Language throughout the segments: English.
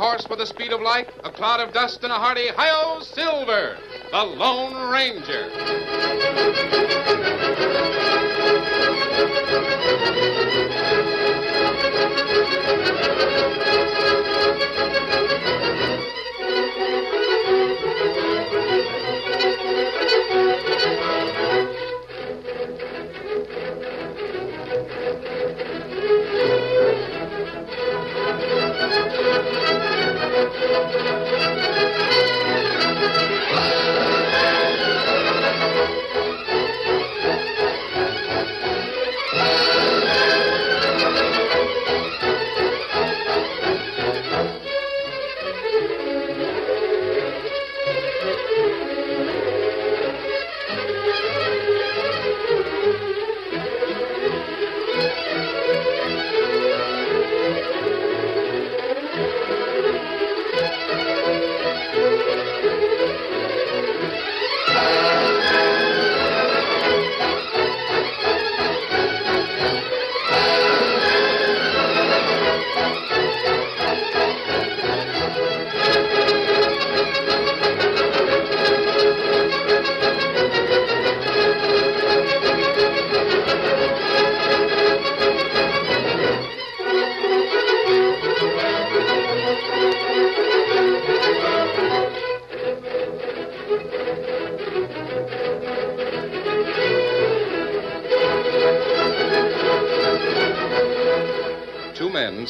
horse with the speed of light, a cloud of dust, and a hearty hi Silver, the Lone Ranger. Two men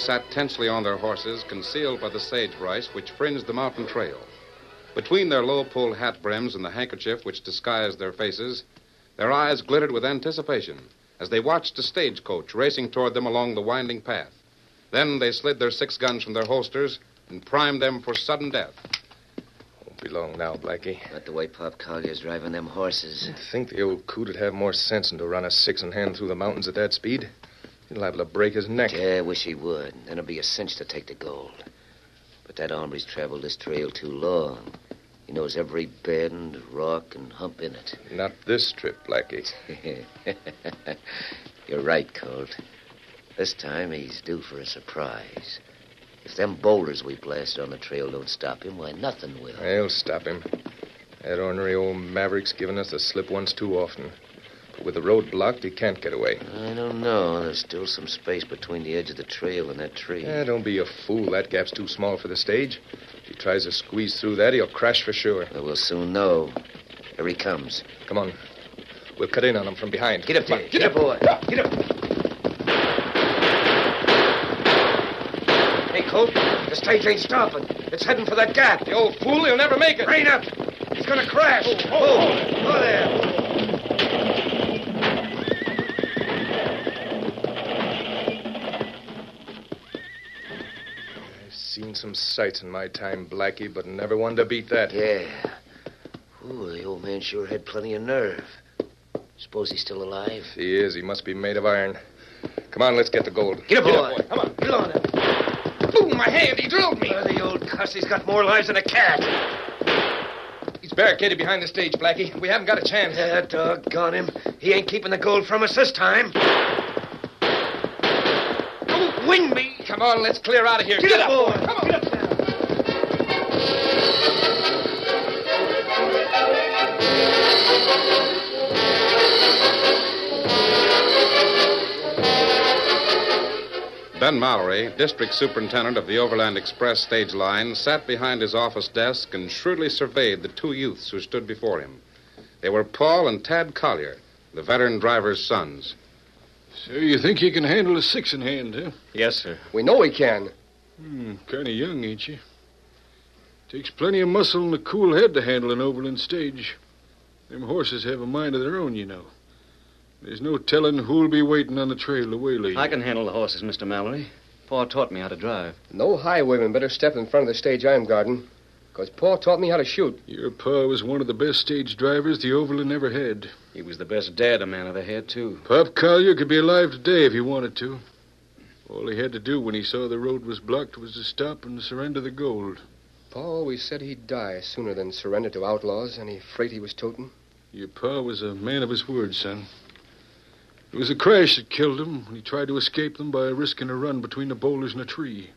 sat tensely on their horses, concealed by the sagebrush which fringed the mountain trail. Between their low pulled hat brims and the handkerchief which disguised their faces, their eyes glittered with anticipation as they watched a stagecoach racing toward them along the winding path. Then they slid their six guns from their holsters and primed them for sudden death. Won't be long now, Blackie. Not the way Pop Collier's driving them horses. Think the old coot'd have more sense than to run a six in hand through the mountains at that speed? He'd liable to break his neck. Yeah, I wish he would. Then it'll be a cinch to take the gold. But that hombre's traveled this trail too long. He knows every bend, rock, and hump in it. Not this trip, Blackie. You're right, Colt. This time he's due for a surprise. If them boulders we blasted on the trail don't stop him, why, nothing will. They'll stop him. That ornery old maverick's given us the slip once too often. But with the road blocked, he can't get away. I don't know. There's still some space between the edge of the trail and that tree. Eh, don't be a fool. That gap's too small for the stage. If he tries to squeeze through that, he'll crash for sure. Well, we'll soon know. Here he comes. Come on. We'll cut in on him from behind. Get up Come there. on, Get up, boy. Get up. Hey, Colt. The stage ain't stopping. It's heading for that gap. The old fool, he'll never make it. Rein up. He's gonna crash. Oh, oh, there. I've seen some sights in my time, Blackie, but never one to beat that. Yeah. Ooh, the old man sure had plenty of nerve. Suppose he's still alive? If he is, he must be made of iron. Come on, let's get the gold. Get up, Get boy. up, boy. Come on. Get on him. Boom, my hand. He drilled me. Oh, the old cuss, he's got more lives than a cat. He's barricaded behind the stage, Blackie. We haven't got a chance. Yeah, doggone him. He ain't keeping the gold from us this time. Don't wing me. Come on, let's clear out of here. Get, up, boy. Come on. Ben Mallory, district superintendent of the Overland Express stage line, sat behind his office desk and shrewdly surveyed the two youths who stood before him. They were Paul and Tad Collier, the veteran driver's sons. So you think you can handle a six in hand, huh? Yes, sir. We know he can. Hmm, kind of young, ain't you? Takes plenty of muscle and a cool head to handle an overland stage. Them horses have a mind of their own, you know. There's no telling who'll be waiting on the trail to waylay you. I can handle the horses, Mr. Mallory. Pa taught me how to drive. No highwayman better step in front of the stage I'm guarding. Because Paul taught me how to shoot. Your pa was one of the best stage drivers the Overland ever had. He was the best dad a man ever had, too. Pop Collier could be alive today if he wanted to. All he had to do when he saw the road was blocked was to stop and surrender the gold. Paul always said he'd die sooner than surrender to outlaws any freight he was toting. Your pa was a man of his word, son. It was a crash that killed him when he tried to escape them by risking a run between the boulders and a tree.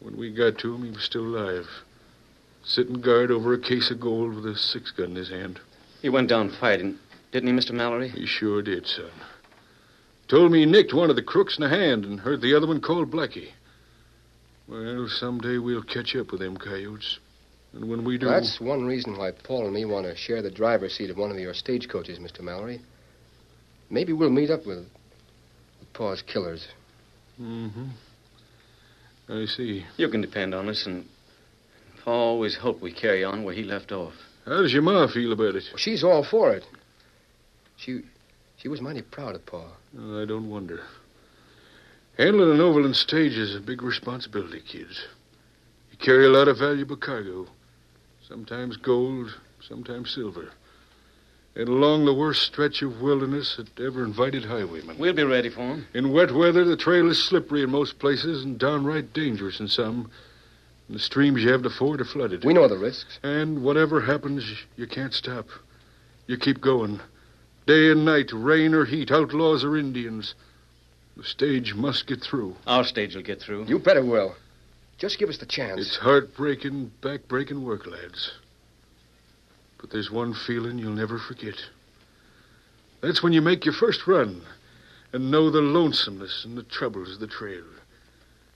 When we got to him, he was still alive. Sitting guard over a case of gold with a six gun in his hand. He went down fighting, didn't he, Mr. Mallory? He sure did, son. Told me he nicked one of the crooks in the hand and heard the other one called Blackie. Well, someday we'll catch up with them coyotes. And when we do. That's one reason why Paul and me want to share the driver's seat of one of your stagecoaches, Mr. Mallory. Maybe we'll meet up with, with Pa's killers. Mm-hmm. I see. You can depend on us, and Pa always hoped we carry on where he left off. How does your ma feel about it? Well, she's all for it. She she was mighty proud of Pa. Oh, I don't wonder. Handling an overland stage is a big responsibility, kids. You carry a lot of valuable cargo. Sometimes gold, sometimes silver. And along the worst stretch of wilderness that ever invited highwaymen. We'll be ready for him. In wet weather, the trail is slippery in most places and downright dangerous in some. And the streams you have to ford are flooded. We know the risks. And whatever happens, you can't stop. You keep going. Day and night, rain or heat, outlaws or Indians. The stage must get through. Our stage will get through. You bet it will. Just give us the chance. It's heartbreaking, backbreaking work, lads. But there's one feeling you'll never forget. That's when you make your first run and know the lonesomeness and the troubles of the trail.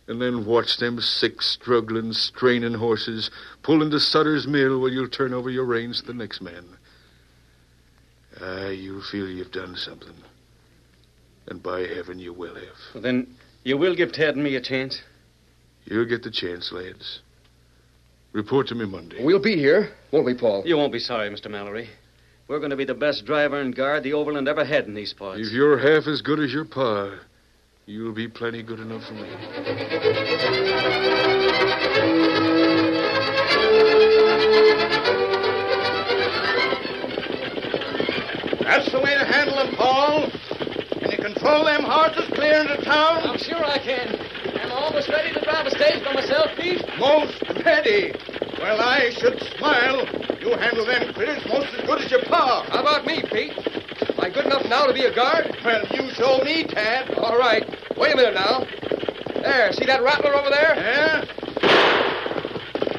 And then watch them sick, struggling, straining horses pull into Sutter's mill while you'll turn over your reins to the next man. Ah, you'll feel you've done something. And by heaven, you will have. Well, then, you will give Ted and me a chance? You'll get the chance, lads. Report to me Monday. We'll be here, won't we, Paul? You won't be sorry, Mr. Mallory. We're going to be the best driver and guard the Overland ever had in these parts. If you're half as good as your pa, you'll be plenty good enough for me. That's the way to handle them, Paul. Can you control them horses clear into town? I'm sure I can. Ready to drive a stage by myself, Pete. Most ready. Well, I should smile. You handle them critters most as good as your pa. How about me, Pete? Am I good enough now to be a guard? Well, you show me, Tad. All right. Wait a minute now. There, see that rattler over there? Yeah?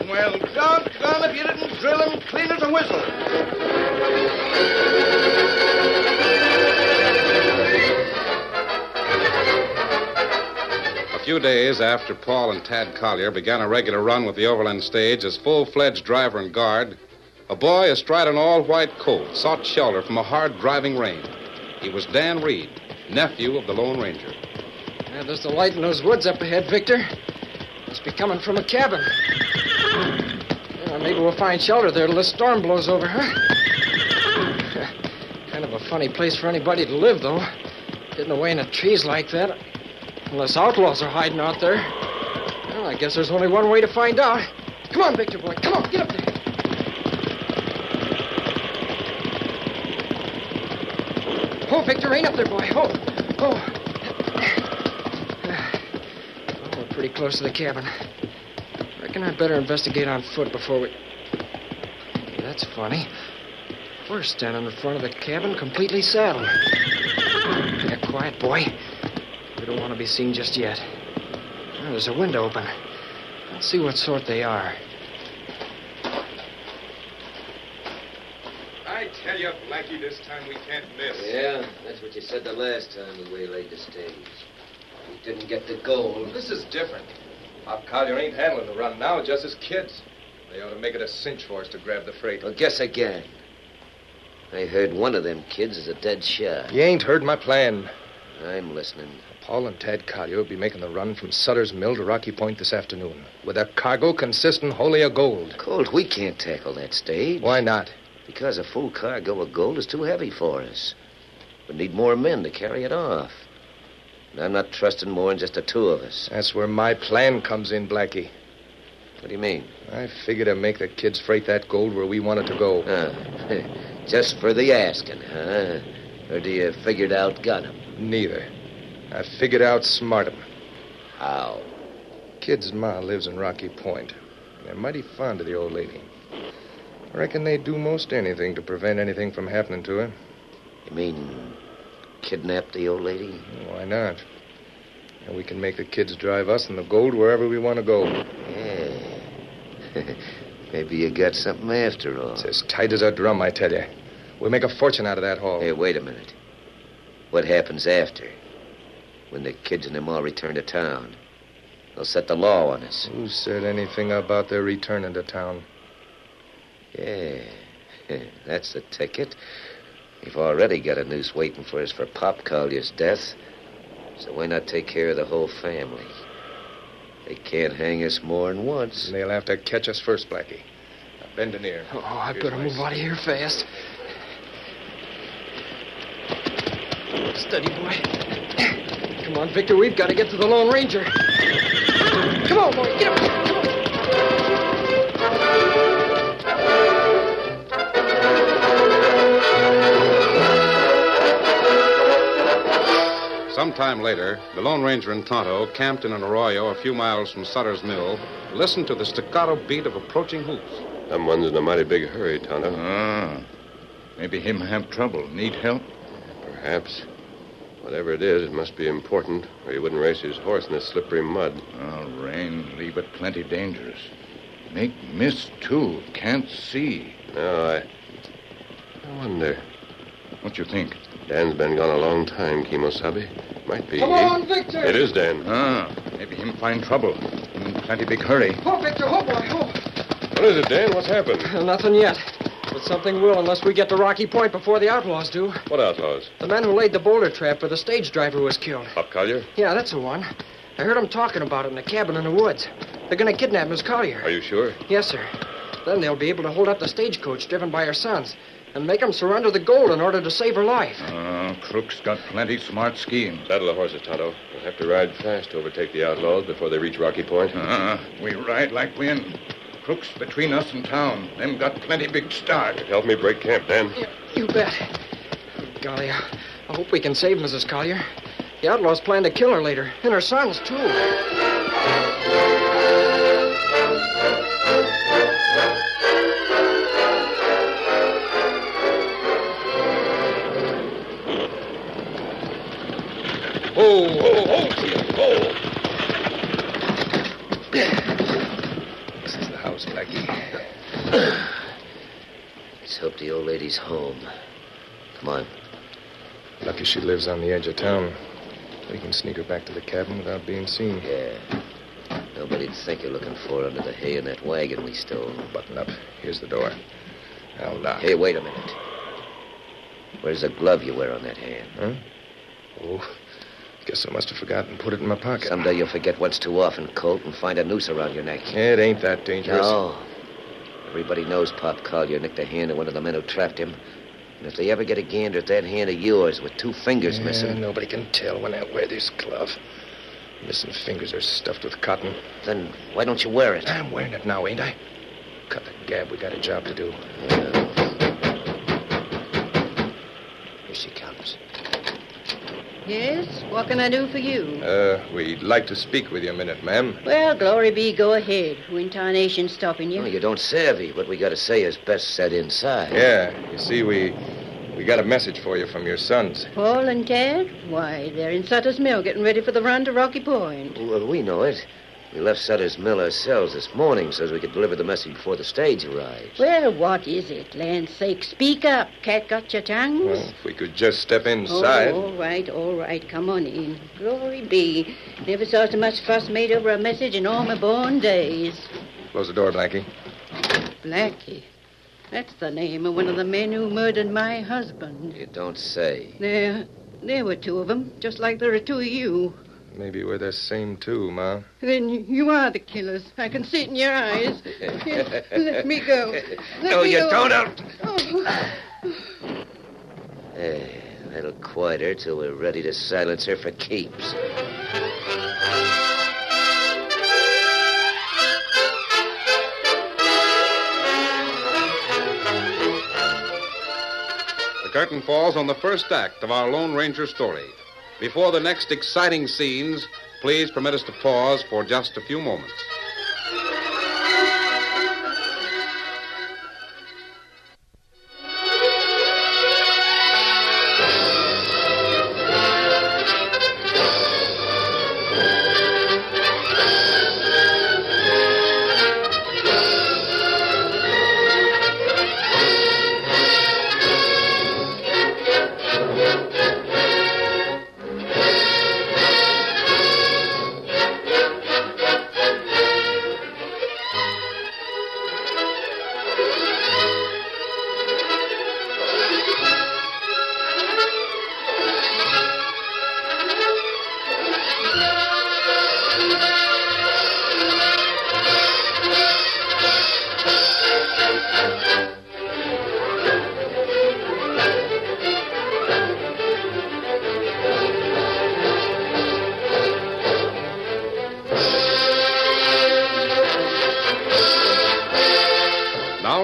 Well, doggone if you didn't drill him clean as a whistle. Few days after Paul and Tad Collier began a regular run with the Overland stage as full fledged driver and guard, a boy astride an all white colt sought shelter from a hard driving rain. He was Dan Reed, nephew of the Lone Ranger. Yeah, there's the light in those woods up ahead, Victor. Must be coming from a cabin. Yeah, maybe we'll find shelter there till this storm blows over, huh? kind of a funny place for anybody to live, though. Getting away in the trees like that. Unless outlaws are hiding out there. Well, I guess there's only one way to find out. Come on, Victor boy. Come on, get up there. Oh, Victor, rein up there, boy. Oh, oh. Well, we're pretty close to the cabin. Reckon I'd better investigate on foot before we. Hey, that's funny. We're standing in front of the cabin completely saddled. Yeah, quiet, boy. We don't want to be seen just yet. Oh, there's a window open. Let's see what sort they are. I tell you, Blackie, this time we can't miss. Yeah, that's what you said the last time we waylaid the stage. We didn't get the gold. This is different. Pop Collier ain't handling the run now, just as kids. They ought to make it a cinch for us to grab the freight. Well, guess again. I heard one of them kids is a dead shot. You ain't heard my plan. I'm listening. Paul and Tad Collier will be making the run from Sutter's Mill to Rocky Point this afternoon with a cargo consisting wholly of gold. Colt, we can't tackle that stage. Why not? Because a full cargo of gold is too heavy for us. We need more men to carry it off. And I'm not trusting more than just the two of us. That's where my plan comes in, Blackie. What do you mean? I figure to make the kids freight that gold where we want it to go. Ah, just for the asking, huh? Or do you figure it out gun 'em? Neither. I figured out smart 'em. How? Kid's ma lives in Rocky Point. They're mighty fond of the old lady. I reckon they'd do most anything to prevent anything from happening to her. You mean kidnap the old lady? Why not? And we can make the kids drive us and the gold wherever we want to go. Yeah. Maybe you got something after all. It's as tight as a drum, I tell you. We'll make a fortune out of that haul. Hey, wait a minute. What happens after? When the kids and them all return to town. They'll set the law on us. Who said anything about their returning to town? Yeah. That's the ticket. We've already got a noose waiting for us for Pop Collier's death. So why not take care of the whole family? They can't hang us more than once. And they'll have to catch us first, Blackie. Now, bend an ear. Oh, I Here's better my move out of here fast. Steady, boy. Come on, Victor. We've got to get to the Lone Ranger. Come on, boy. Get up. Come on. Sometime later, the Lone Ranger and Tonto, camped in an arroyo a few miles from Sutter's Mill, listened to the staccato beat of approaching hoofs. Someone's in a mighty big hurry, Tonto. Ah. Maybe him have trouble. Need help? Perhaps. Whatever it is, it must be important, or he wouldn't race his horse in this slippery mud. Oh, rain. Leave it plenty dangerous. Make mist, too. Can't see. No, I. I wonder. What you think? Dan's been gone a long time, Kimosabe. Might be. Come on, Victor. It is Dan. Ah, maybe him find trouble. In plenty big hurry. Oh, Victor. Oh, boy. Oh. What is it, Dan? What's happened? Well, nothing yet. But something will unless we get to Rocky Point before the outlaws do. What outlaws? The man who laid the boulder trap where the stage driver was killed. Pop Collier? Yeah, that's the one. I heard them talking about it in the cabin in the woods. They're going to kidnap Miss Collier. Are you sure? Yes, sir. Then they'll be able to hold up the stagecoach driven by her sons and make them surrender the gold in order to save her life. Ah, Crook's got plenty smart schemes. Saddle the horses, Tonto. We'll have to ride fast to overtake the outlaws before they reach Rocky Point. Ah, we ride like wind. Crook's between us and town. Them got plenty big start. Help me break camp, Dan. You bet. Golly, I I hope we can save Mrs. Collier. The outlaws plan to kill her later, and her sons, too. Let's hope the old lady's home. Come on. Lucky she lives on the edge of town. We can sneak her back to the cabin without being seen. Yeah. Nobody'd think you're looking for her under the hay in that wagon we stole. Button up. Here's the door. I'll knock. Hey, wait a minute. Where's the glove you wear on that hand? Huh? Oh, guess I must have forgotten put it in my pocket. Someday you'll forget once too often, Colt, and find a noose around your neck. It ain't that dangerous. No. Everybody knows Pop Collier nicked a hand of one of the men who trapped him. And if they ever get a gander at that hand of yours with two fingers Yeah, missing, nobody can tell when I wear this glove. Missing fingers are stuffed with cotton. then why don't you wear it? I'm wearing it now, ain't I? Cut the gab. We got a job to do. Here she comes. Yes? What can I do for you? Uh, we'd like to speak with you a minute, ma'am. Well, glory be, go ahead. Who in tarnation's stopping you? Oh, you don't savvy. What we got to say is best said inside. Yeah, you see, we we got a message for you from your sons. Paul and Tad? Why, they're in Sutter's Mill getting ready for the run to Rocky Point. Well, we know it. We left Sutter's Mill ourselves this morning so as we could deliver the message before the stage arrives. Well, what is it? Land's sake, speak up. Cat got your tongues? Well, if we could just step inside. Oh, all right, all right. Come on in. Glory be. Never saw so much fuss made over a message in all my born days. Close the door, Blackie. Blackie. That's the name of one of the men who murdered my husband. You don't say. There, there were two of them, just like there are two of you. Maybe we're the same too, Ma. Then you are the killers. I can see it in your eyes. Here, let me go. Let no, me you go. don't. Out. Oh. Hey, a little quieter till we're ready to silence her for keeps. The curtain falls on the first act of our Lone Ranger story. Before the next exciting scenes, please permit us to pause for just a few moments.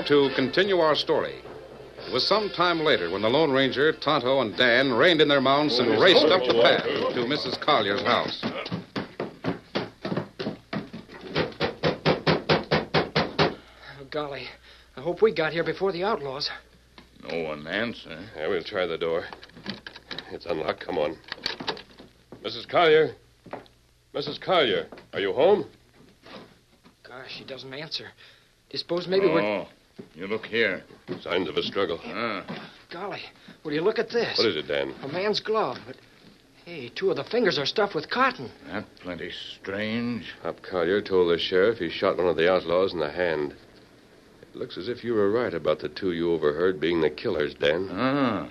To continue our story. It was some time later when the Lone Ranger, Tonto, and Dan reined in their mounts and raced up the path to Mrs. Collier's house. Oh, golly. I hope we got here before the outlaws. No one answer. Yeah, we'll try the door. It's unlocked. Come on. Mrs. Collier. Mrs. Collier, are you home? Gosh, she doesn't answer. Do you suppose maybe we're. Oh. You look here. Signs of a struggle. Ah, Golly, will you look at this? What is it, Dan? A man's glove. But, hey, two of the fingers are stuffed with cotton. that's plenty strange. Pop Collier told the sheriff he shot one of the outlaws in the hand. It looks as if you were right about the two you overheard being the killers, Dan. Ah,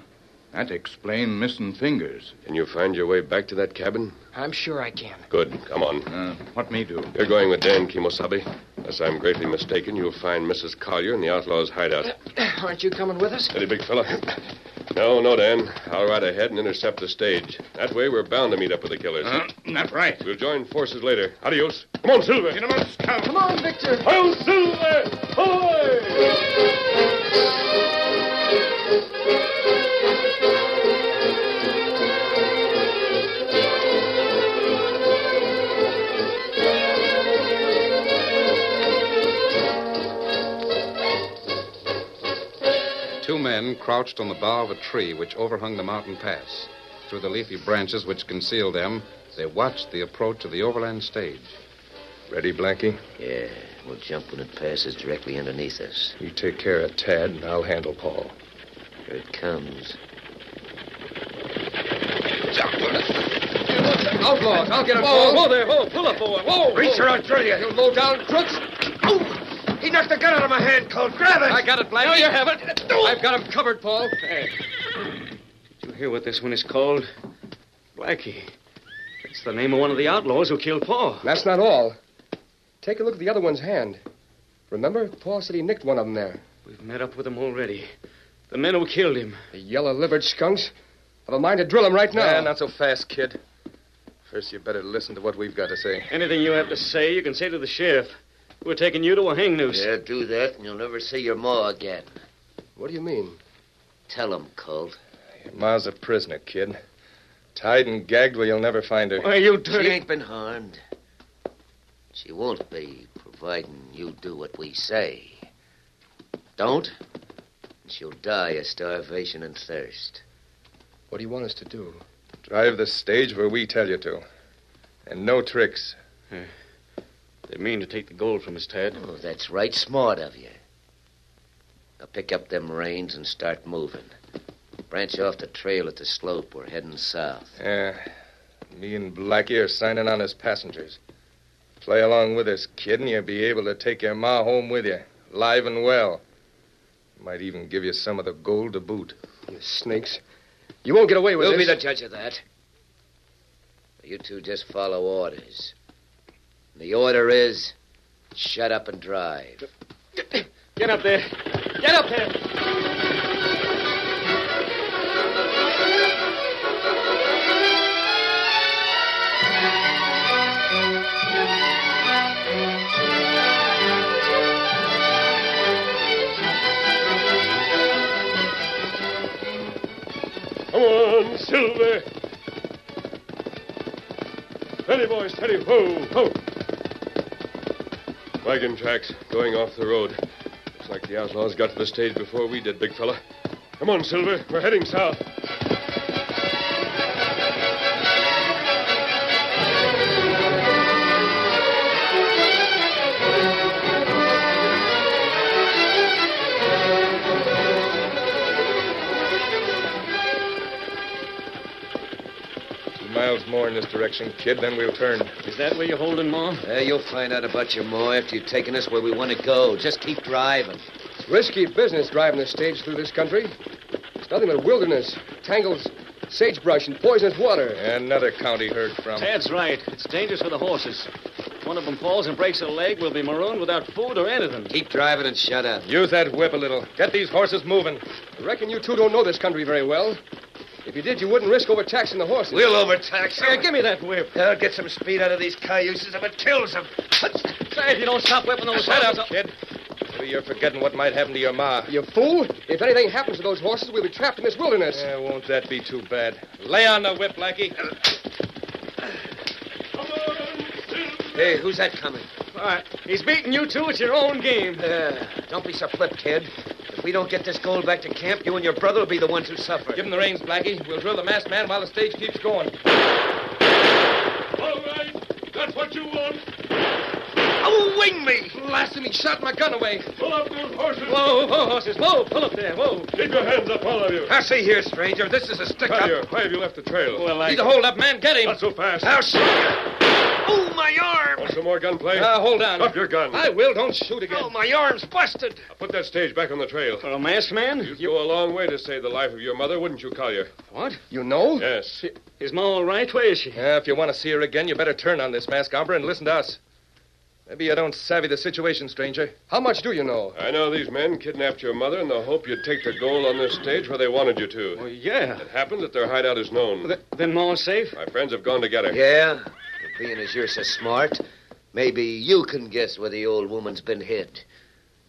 that explain missing fingers. Can you find your way back to that cabin? I'm sure I can. Good. Come on. Uh, what me do? You're going with Dan Kimosabe. Unless I'm greatly mistaken, you'll find Mrs. Collier in the outlaw's hideout. Aren't you coming with us? Steady, big fella. No, no, Dan. I'll ride ahead and intercept the stage. That way, we're bound to meet up with the killers. Uh, that's right. We'll join forces later. Adios. Come on, Silver. Get 'em up, scout. Come on, Victor. Hail, Silver! Ahoy! men crouched on the bough of a tree which overhung the mountain pass. Through the leafy branches which concealed them, they watched the approach of the overland stage. Ready, Blackie? Yeah, we'll jump when it passes directly underneath us. You take care of Tad, and I'll handle Paul. Here it comes. Outlaws, I'll get him, Whoa, Paul. whoa there, whoa, pull up, boy. Whoa, Reach her, I'll drill you, you low-down crooks. He knocked the gun out of my hand, Colt. Grab it. I got it, Blackie. No, you haven't. I've got him covered, Paul. Did you hear what this one is called? Blackie. That's the name of one of the outlaws who killed Paul. That's not all. Take a look at the other one's hand. Remember, Paul said he nicked one of them there. We've met up with them already. The men who killed him. The yellow-livered skunks. I've a mind to drill them right now. Yeah, not so fast, kid. First, you better listen to what we've got to say. Anything you have to say, you can say to the sheriff. We're taking you to a hang noose. Yeah, do that, and you'll never see your ma again. What do you mean? Tell him, Colt. Your ma's a prisoner, kid. Tied and gagged where you'll never find her. Why, you She ain't been harmed. She won't be, providing you do what we say. Don't, and she'll die of starvation and thirst. What do you want us to do? Drive the stage where we tell you to. And no tricks. They mean to take the gold from us, Tad. Oh, that's right smart of you. Now pick up them reins and start moving. Branch off the trail at the slope. We're heading south. Yeah. Me and Blackie are signing on as passengers. Play along with us, kid, and you'll be able to take your ma home with you, live and well. Might even give you some of the gold to boot. You snakes. You won't get away with this. We'll be the judge of that. You two just follow orders. The order is shut up and drive. Get up there. Get up there. Come on, Silver. Steady, boys, steady. Whoa, whoa. Wagon tracks going off the road. Looks like the outlaws got to the stage before we did, big fella. Come on, Silver. We're heading south. This direction, kid, then we'll turn. Is that where you're holding, Ma? Yeah, you'll find out about your ma after you've taken us where we want to go. Just keep driving. It's risky business driving the stage through this country. It's nothing but wilderness, tangles, sagebrush, and poisonous water. Another county heard from. Tad's right. It's dangerous for the horses. If one of them falls and breaks a leg, we'll be marooned without food or anything. Keep driving and shut up. Use that whip a little. Get these horses moving. I reckon you two don't know this country very well. If you did, you wouldn't risk overtaxing the horses. We'll overtax them. Here, give me that whip. I'll get some speed out of these cayuses if it kills them. Say, if you don't stop whipping those Shut horses, up, kid. Maybe you're forgetting what might happen to your ma. You fool! If anything happens to those horses, we'll be trapped in this wilderness. Yeah, won't that be too bad? Lay on the whip, Blackie. Hey, who's that coming? All right. He's beating you two at your own game. Uh, don't be so flip, kid. If we don't get this gold back to camp, you and your brother will be the ones who suffer. Give him the reins, Blackie. We'll drill the masked man while the stage keeps going. All right. That's what you want. Oh, wing me! Blasting me, shot my gun away. Pull up those horses. Whoa, whoa, horses. Whoa, pull up there. Whoa. Keep your hands up, all of you. Now, see here, stranger. This is a stick-up. Why have you left the trail? Well, I... He's a hold-up man. Get him. Not so fast. Now, shoot. Oh, my arm! Want some more gunplay? Now, hold on. Up your gun. I will. Don't shoot again. Oh, my arm's busted. Now put that stage back on the trail. For a masked man? You'd go a long way to save the life of your mother, wouldn't you, Collier? What? You know? Yes. Is Ma all right? Where is she? Yeah, if you want to see her again, you better turn on this mask, hombre, and listen to us. Maybe you don't savvy the situation, stranger. How much do you know? I know these men kidnapped your mother in the hope you'd take the gold on this stage where they wanted you to. Oh, yeah. It happens that their hideout is known. Th- then Ma's safe? My friends have gone to get her. Yeah? But being as you're so smart, maybe you can guess where the old woman's been hid.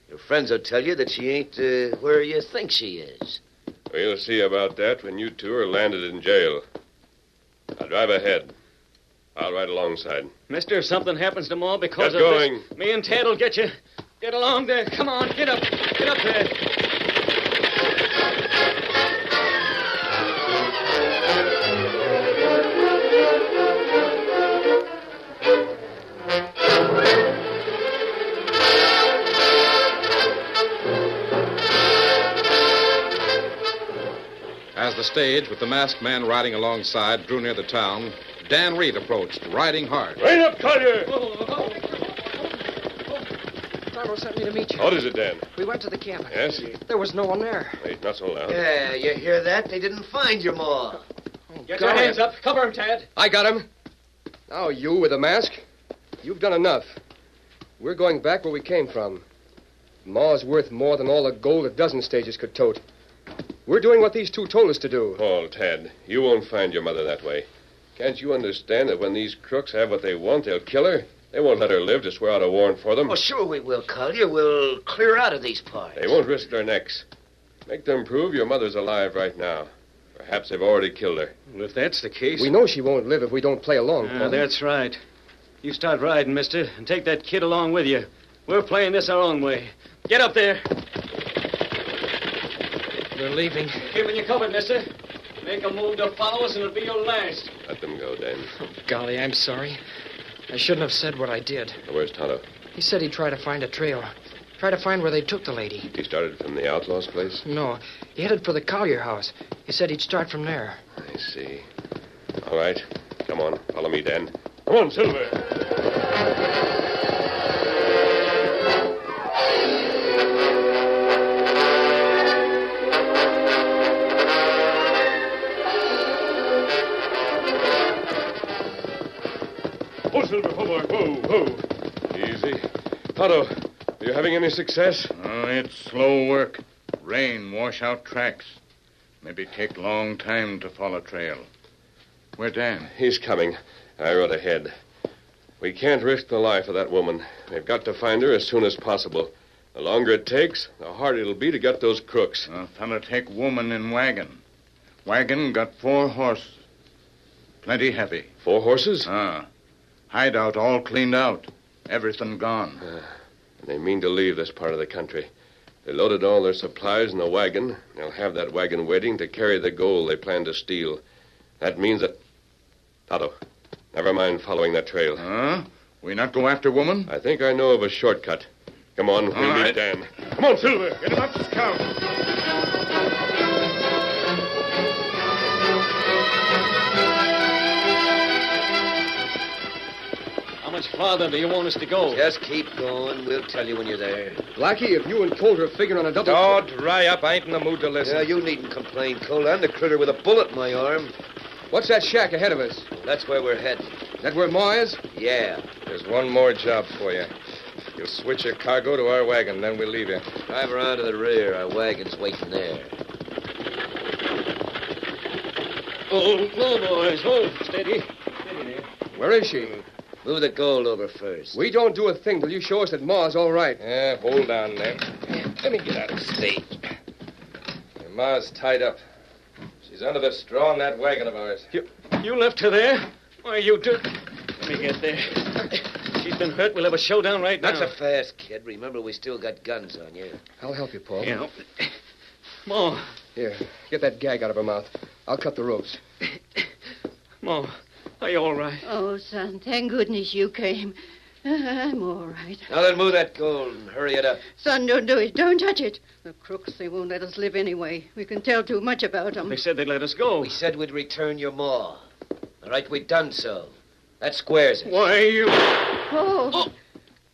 Your friends will tell you that she ain't uh, where you think she is. We'll see about that when you two are landed in jail. I'll drive ahead. I'll ride alongside. Mister, if something happens to Ma because Get of going. this, me and Tad'll get you. Get along there. Come on, get up. Get up there. Stage, with the masked man riding alongside, drew near the town, Dan Reed approached, riding hard. Rein up, Collier! Tonto sent me to meet you. What is it, Dan? We went to the cabin. Yes? There was no one there. Wait, not so loud. Yeah, you hear that? They didn't find you, ma. Get God. your hands up. Cover him, Tad. I got him. Now, you with the mask, you've done enough. We're going back where we came from. Ma's worth more than all the gold a dozen stages could tote. We're doing what these two told us to do. Paul, Tad, you won't find your mother that way. Can't you understand that when these crooks have what they want, they'll kill her? They won't let her live to swear out a warrant for them. Oh, sure we will, Collier. We'll clear out of these parts. They won't risk their necks. Make them prove your mother's alive right now. Perhaps they've already killed her. Well, if that's the case. We know she won't live if we don't play along. Ah, Paul. that's right. You start riding, mister, and take that kid along with you. We're playing this our own way. Get up there. They're leaving. Keeping you covered, mister. Make a move to follow us, and it'll be your last. Let them go, Dan. Oh, golly, I'm sorry. I shouldn't have said what I did. Where's Tonto? He said he'd try to find a trail. Try to find where they took the lady. He started from the outlaw's place? No, he headed for the Collier house. He said he'd start from there. I see. All right. Come on. Follow me, Dan. Come on, Silver. Success? Oh, it's slow work. Rain wash out tracks. Maybe take long time to follow trail. Where Dan? He's coming. I rode ahead. We can't risk the life of that woman. We've got to find her as soon as possible. The longer it takes, the harder it'll be to get those crooks. Uh, fella take woman in wagon. Wagon got four horses. Plenty heavy. Four horses? Ah. Hideout all cleaned out. Everything gone. And they mean to leave this part of the country. They loaded all their supplies in a wagon. They'll have that wagon waiting to carry the gold they plan to steal. That means that. Tonto, never mind following that trail. Huh? We not go after woman? I think I know of a shortcut. Come on, we'll meet right. Dan. Come on, Silver. Get him up to scout. Much farther do you want us to go? Just keep going. We'll tell you when you're there. Blackie, if you and Colt are figuring on a double. Oh, dry up. I ain't in the mood to listen. Yeah, you needn't complain, Colt. I'm the critter with a bullet in my arm. What's that shack ahead of us? That's where we're heading. That where Ma is? Yeah. There's one more job for you. You'll switch your cargo to our wagon, then we'll leave you. Drive around to the rear. Our wagon's waiting there. Oh, whoa, boys. Hold. Steady. Steady there. Where is she? Move the gold over first. We don't do a thing till you show us that Ma's all right. Yeah, hold on then. Let me get out of the stage. Your ma's tied up. She's under the straw in that wagon of ours. You, you left her there? Why, you did. Let me get there. She's been hurt. We'll have a showdown right now. Not so fast, kid. Remember, we still got guns on you. I'll help you, Paul. Yeah. Ma, Here, get that gag out of her mouth. I'll cut the ropes. Ma, are you all right? Oh, son, thank goodness you came. Uh, I'm all right. Now then, move that gold and hurry it up. Son, don't do it. Don't touch it. The crooks, they won't let us live anyway. We can tell too much about them. They said they'd let us go. We said we'd return your maw. All right, we've done so. That squares it. Why, you. Oh, oh.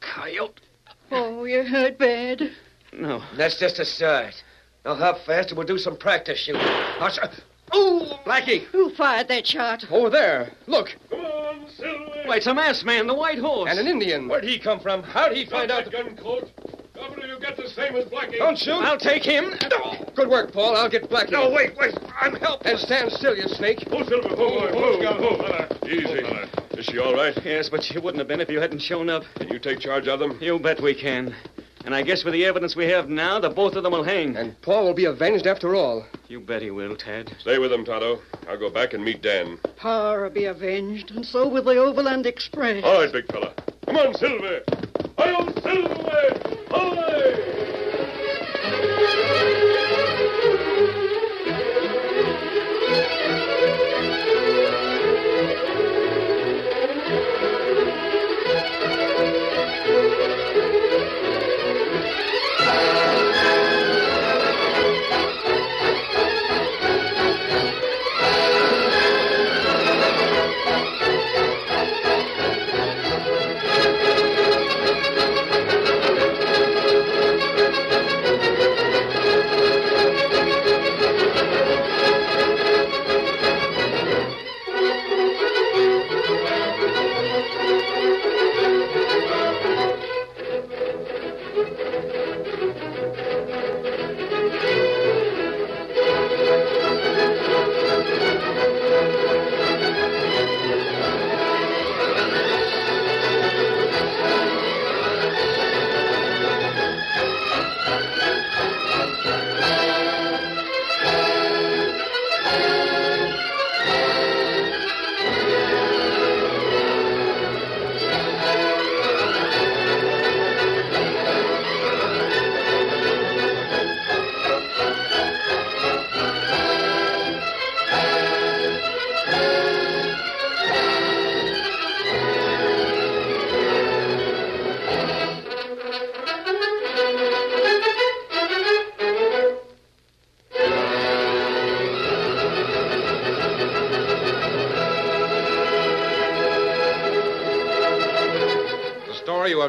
Coyote. oh, you're hurt bad. No. That's just a start. Now hop fast and we'll do some practice shooting. Now, sir- Oh, Blackie! Who fired that shot? Over there. Look. Come on, Silver. Why, it's a masked man, the white horse. And an Indian. Where'd he come from? How'd he find out? The... gun coat. Governor, you get the same as Blackie. Don't shoot. I'll take him. No. Good work, Paul. I'll get Blackie. No, wait, wait. I'm helping. And stand still, you snake. Oh, Silver, whoa, whoa, whoa, whoa. Easy. Is she all right? Yes, but she wouldn't have been if you hadn't shown up. Can you take charge of them? You bet we can. And I guess with the evidence we have now, the both of them will hang. And Paul will be avenged after all. You bet he will, Tad. Stay with them, Tonto. I'll go back and meet Dan. Para be avenged, and so will the Overland Express. All right, big fella. Come on, Silver. Hi-yo, Silver! Hi! The story you